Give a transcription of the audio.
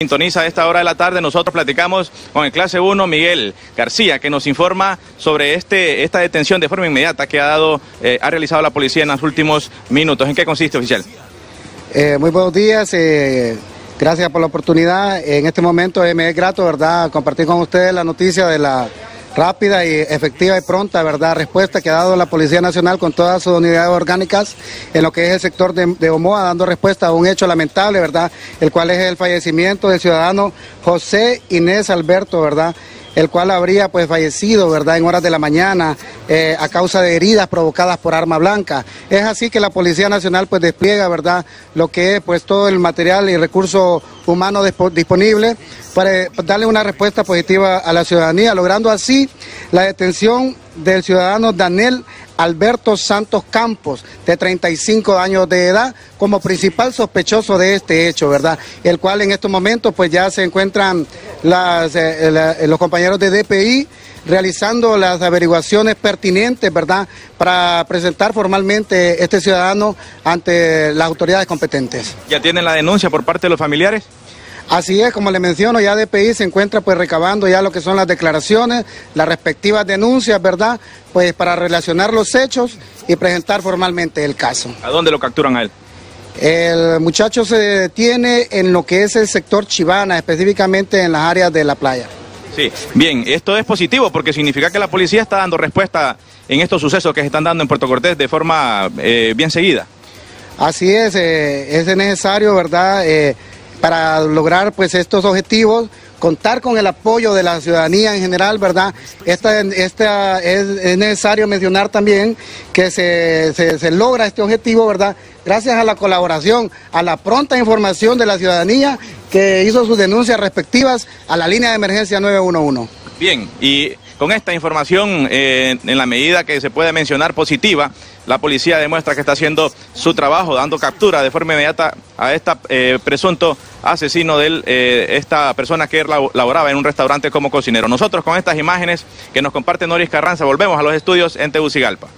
Sintoniza a esta hora de la tarde, nosotros platicamos con el clase 1 Miguel García, que nos informa sobre este, esta detención de forma inmediata que ha, dado, eh, ha realizado la policía en los últimos minutos. ¿En qué consiste, oficial? Eh, muy buenos días, eh, gracias por la oportunidad. En este momento me es grato, ¿verdad?, compartir con ustedes la noticia de la rápida y efectiva y pronta, ¿verdad?, respuesta que ha dado la Policía Nacional con todas sus unidades orgánicas en lo que es el sector de, Omoa, dando respuesta a un hecho lamentable, ¿verdad?, el cual es el fallecimiento del ciudadano José Inés Alberto, ¿verdad?, el cual habría pues fallecido, ¿verdad?, en horas de la mañana eh, a causa de heridas provocadas por arma blanca. Es así que la Policía Nacional pues despliega, ¿verdad?, lo que es pues todo el material y recurso humano disponible para darle una respuesta positiva a la ciudadanía, logrando así la detención del ciudadano Daniel Alberto Santos Campos, de 35 años de edad, como principal sospechoso de este hecho, ¿verdad? El cual en estos momentos pues ya se encuentran las, eh, los compañeros de DPI realizando las averiguaciones pertinentes, ¿verdad?, para presentar formalmente este ciudadano ante las autoridades competentes. ¿Ya tienen la denuncia por parte de los familiares? Así es, como le menciono, ya DPI se encuentra pues recabando ya lo que son las declaraciones, las respectivas denuncias, ¿verdad? Pues para relacionar los hechos y presentar formalmente el caso. ¿A dónde lo capturan a él? El muchacho se detiene en lo que es el sector Chivana, específicamente en las áreas de la playa. Sí, bien, esto es positivo porque significa que la policía está dando respuesta en estos sucesos que se están dando en Puerto Cortés de forma eh, bien seguida. Así es, eh, es necesario, ¿verdad? Eh, para lograr pues estos objetivos, contar con el apoyo de la ciudadanía en general, ¿verdad? Esta, esta es, necesario mencionar también que se, se, logra este objetivo, ¿verdad? Gracias a la colaboración, a la pronta información de la ciudadanía que hizo sus denuncias respectivas a la línea de emergencia 911. Bien, y con esta información, eh, en la medida que se puede mencionar positiva, la policía demuestra que está haciendo su trabajo, dando captura de forma inmediata a este presunto asesino de eh, esta persona que laboraba en un restaurante como cocinero. Nosotros con estas imágenes que nos comparte Noris Carranza volvemos a los estudios en Tegucigalpa.